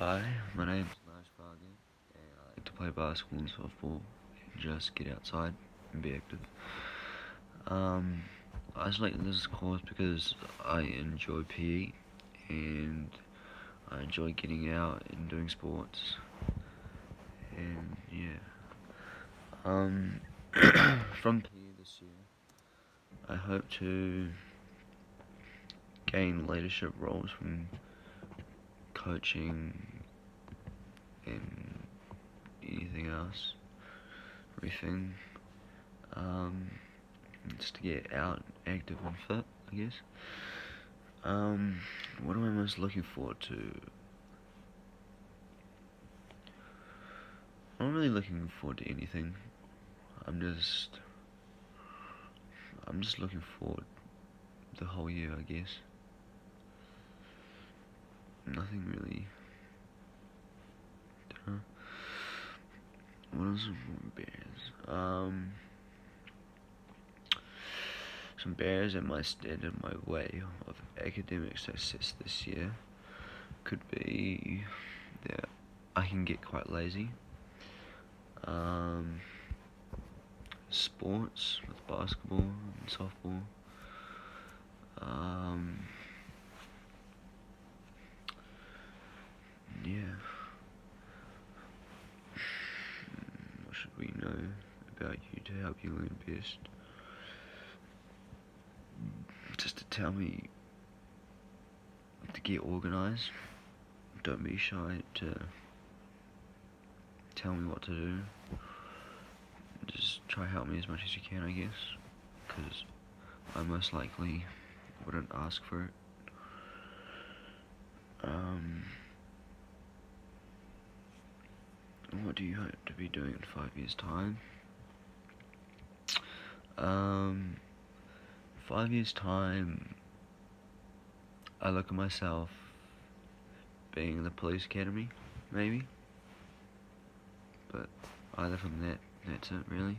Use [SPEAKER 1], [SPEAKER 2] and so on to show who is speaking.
[SPEAKER 1] Hi, my name's Nice Bargain, and I like to play basketball and softball, just get outside and be active. Um, I select this course because I enjoy PE, and I enjoy getting out and doing sports, and yeah. Um, from PE this year, I hope to gain leadership roles from coaching and anything else, everything. Um, just to get out, active and fit, I guess. Um, what am I most looking forward to? I'm not really looking forward to anything. I'm just, I'm just looking forward the whole year, I guess nothing really. What else bears? Um, some bears that might stand in my way of academic success this year could be that I can get quite lazy. Um, sports with basketball and softball. Um, yeah. What should we know about you to help you learn best? Just to tell me to get organized. Don't be shy to tell me what to do. Just try help me as much as you can, I guess. Because I most likely wouldn't ask for it. Um, what do you hope to be doing in five years' time? Um, five years' time, I look at myself being in the police academy, maybe. But either from that, that's it, really.